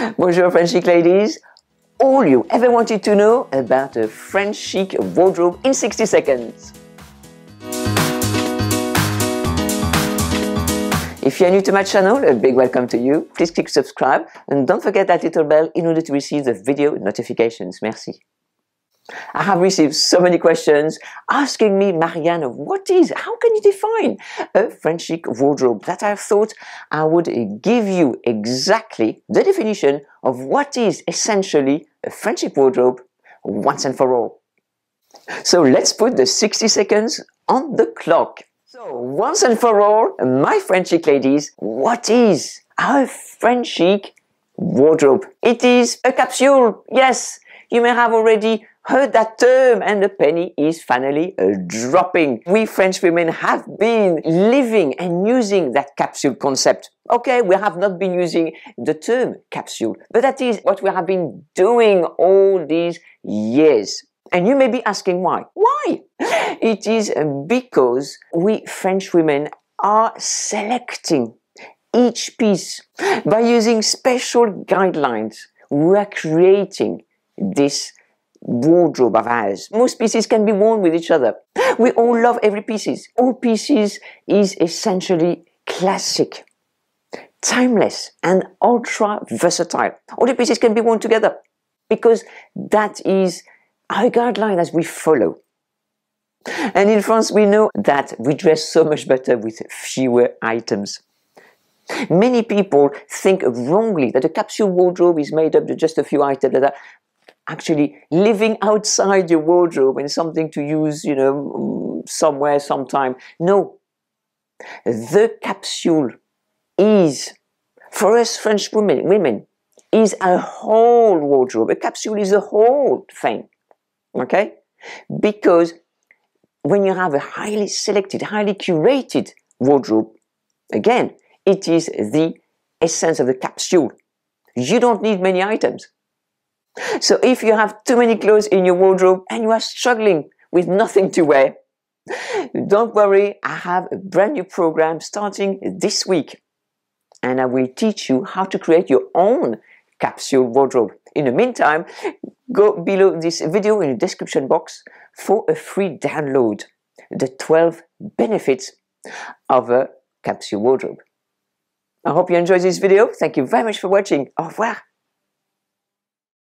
Bonjour French chic ladies. All you ever wanted to know about a French chic wardrobe in 60 seconds. If you're new to my channel, a big welcome to you. Please click subscribe and don't forget that little bell in order to receive the video notifications. Merci. I have received so many questions asking me, Marie-Anne, what is, how can you define a French chic wardrobe? That I thought I would give you exactly the definition of what is essentially a French chic wardrobe once and for all. So let's put the 60 seconds on the clock. So once and for all, my French chic ladies, what is a French chic wardrobe? It is a capsule. Yes, you may have already heard that term and the penny is finally uh, dropping. We French women have been living and using that capsule concept. Okay, we have not been using the term capsule, but that is what we have been doing all these years. And you may be asking why. Why? It is because we French women are selecting each piece by using special guidelines. We are creating this wardrobe of ours. Most pieces can be worn with each other. We all love every pieces. All pieces is essentially classic, timeless, and ultra versatile. All the pieces can be worn together because that is our guideline as we follow. And in France, we know that we dress so much better with fewer items. Many people think wrongly that a capsule wardrobe is made up of just a few items that are actually living outside your wardrobe and something to use, you know, mm, somewhere, sometime. No. The capsule is, for us French women, women is a whole wardrobe. A capsule is a whole thing. Okay? Because when you have a highly selected, highly curated wardrobe, again, it is the essence of the capsule. You don't need many items. So if you have too many clothes in your wardrobe and you are struggling with nothing to wear, don't worry, I have a brand new program starting this week and I will teach you how to create your own capsule wardrobe. In the meantime, go below this video in the description box for a free download, the 12 benefits of a capsule wardrobe. I hope you enjoyed this video. Thank you very much for watching. Au revoir.